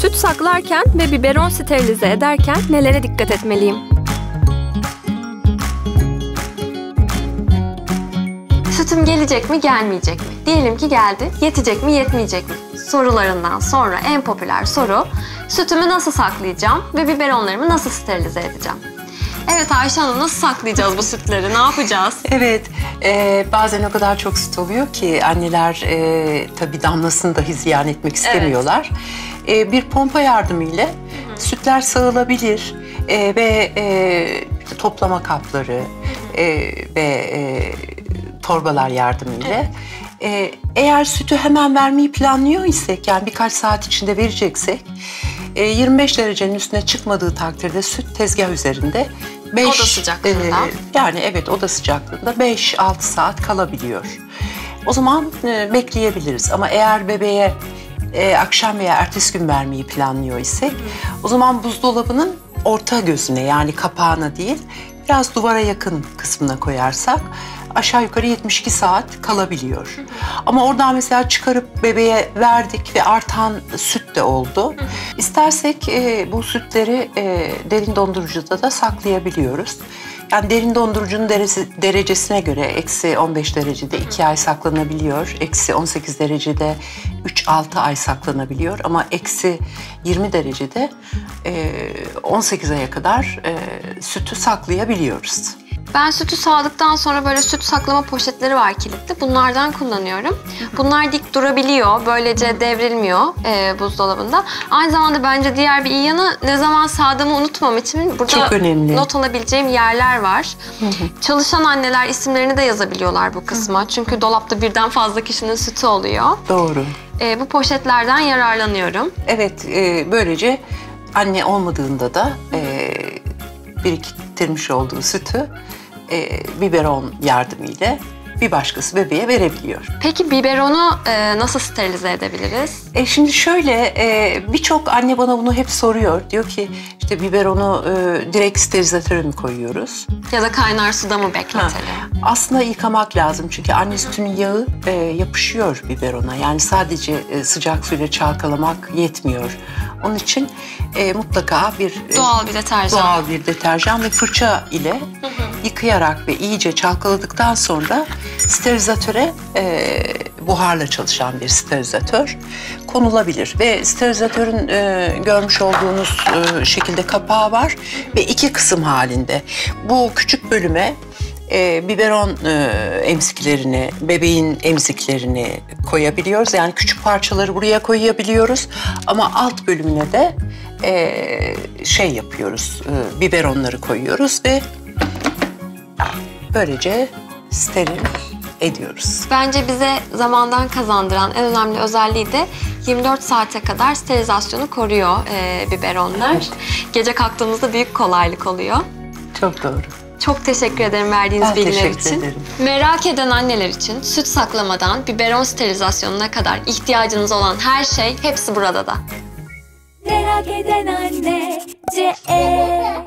Süt saklarken ve biberon sterilize ederken nelere dikkat etmeliyim? Sütüm gelecek mi, gelmeyecek mi? Diyelim ki geldi, yetecek mi, yetmeyecek mi? Sorularından sonra en popüler soru, sütümü nasıl saklayacağım ve biberonlarımı nasıl sterilize edeceğim? Evet Ayşe Hanım, nasıl saklayacağız bu sütleri, ne yapacağız? Evet, e, bazen o kadar çok süt oluyor ki anneler e, tabii damlasını dahi ziyan etmek istemiyorlar. E, bir pompa yardımıyla sütler sağılabilir e, ve e, toplama kapları e, ve e, torbalar yardımıyla. E, eğer sütü hemen vermeyi planlıyor isek, yani birkaç saat içinde vereceksek, 25 derecenin üstüne çıkmadığı takdirde süt tezgah üzerinde 5 Oda sıcaklığında. yani evet oda sıcaklığında 5-6 saat kalabiliyor. O zaman e, bekleyebiliriz ama eğer bebeğe e, akşam veya ertesi gün vermeyi planlıyor isek o zaman buzdolabının orta gözüne yani kapağına değil biraz duvara yakın kısmına koyarsak aşağı yukarı 72 saat kalabiliyor. Ama oradan mesela çıkarıp bebeğe verdik ve artan süt de oldu. İstersek e, bu sütleri e, derin dondurucuda da saklayabiliyoruz. Yani derin dondurucunun derece- derecesine göre eksi 15 derecede 2 ay saklanabiliyor. Eksi 18 derecede 3-6 ay saklanabiliyor. Ama eksi 20 derecede e, 18 aya kadar e, sütü saklayabiliyoruz. Ben sütü sağdıktan sonra böyle süt saklama poşetleri var kilitli. Bunlardan kullanıyorum. Bunlar dik durabiliyor. Böylece devrilmiyor e, buzdolabında. Aynı zamanda bence diğer bir iyi yanı ne zaman sağdığımı unutmam için burada Çok önemli. not alabileceğim yerler var. Çalışan anneler isimlerini de yazabiliyorlar bu kısma. Çünkü dolapta birden fazla kişinin sütü oluyor. Doğru. E, bu poşetlerden yararlanıyorum. Evet, e, böylece anne olmadığında da e, biriktirmiş olduğu sütü e, biberon yardımıyla bir başkası bebeğe verebiliyor. Peki biberonu e, nasıl sterilize edebiliriz? E şimdi şöyle e, birçok anne bana bunu hep soruyor. Diyor ki işte biberonu e, direkt sterilizatöre mi koyuyoruz? Ya da kaynar suda mı Ha, bekletelim? Aslında yıkamak lazım çünkü anne sütünün yağı e, yapışıyor biberona. Yani sadece e, sıcak suyla çalkalamak yetmiyor. Onun için e, mutlaka bir e, Doğal bir deterjan. doğal bir deterjan ve fırça ile yıkayarak ve iyice çalkaladıktan sonra sterilizatöre e, buharla çalışan bir sterilizatör konulabilir ve sterilizatörün e, görmüş olduğunuz e, şekilde kapağı var ve iki kısım halinde. Bu küçük bölüme e, biberon e, emziklerini, bebeğin emziklerini koyabiliyoruz. Yani küçük parçaları buraya koyabiliyoruz. Ama alt bölümüne de e, şey yapıyoruz, e, biberonları koyuyoruz ve böylece steril ediyoruz. Bence bize zamandan kazandıran en önemli özelliği de 24 saate kadar sterilizasyonu koruyor e, biberonlar. Evet. Gece kalktığımızda büyük kolaylık oluyor. Çok doğru. Çok teşekkür ederim verdiğiniz Ben bilgiler teşekkür için. ederim. Merak eden anneler için süt saklamadan biberon sterilizasyonuna kadar ihtiyacınız olan her şey hepsi burada da. merak eden anne C E